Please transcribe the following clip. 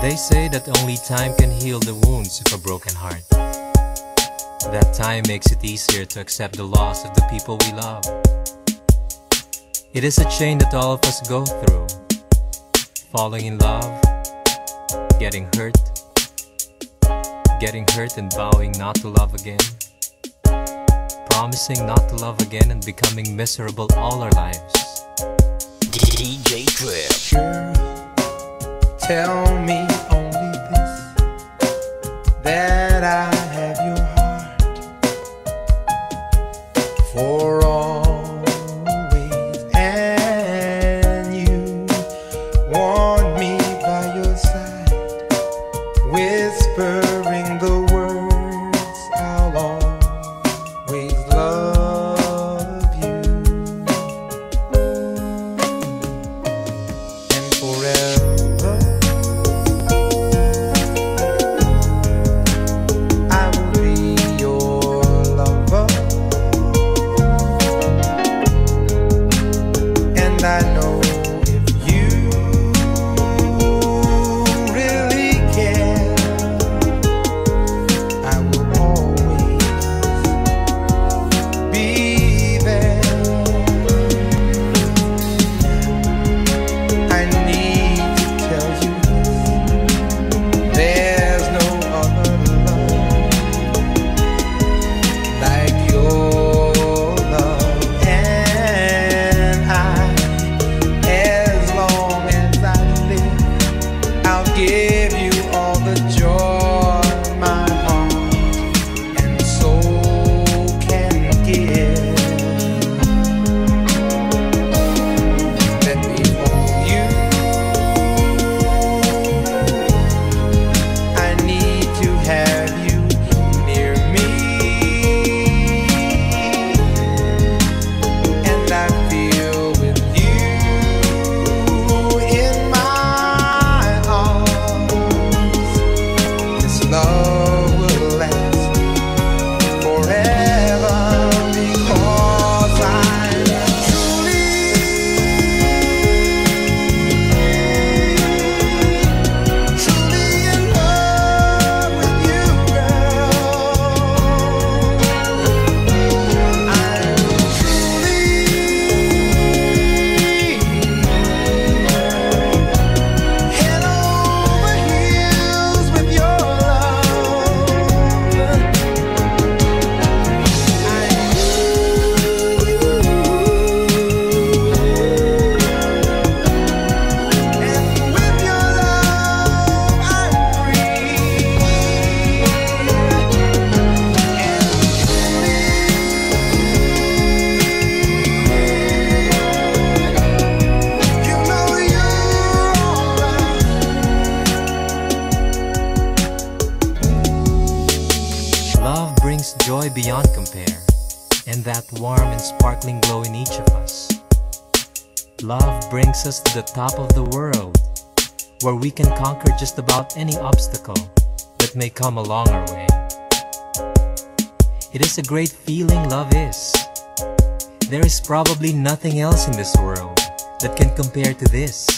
They say that only time can heal the wounds of a broken heart. That time makes it easier to accept the loss of the people we love. It is a chain that all of us go through. Falling in love, getting hurt, getting hurt and vowing not to love again, promising not to love again and becoming miserable all our lives. DJ Trip. Sure, tell me for always, Love brings joy beyond compare, and that warm and sparkling glow in each of us. Love brings us to the top of the world, where we can conquer just about any obstacle that may come along our way. It is a great feeling love is. There is probably nothing else in this world that can compare to this.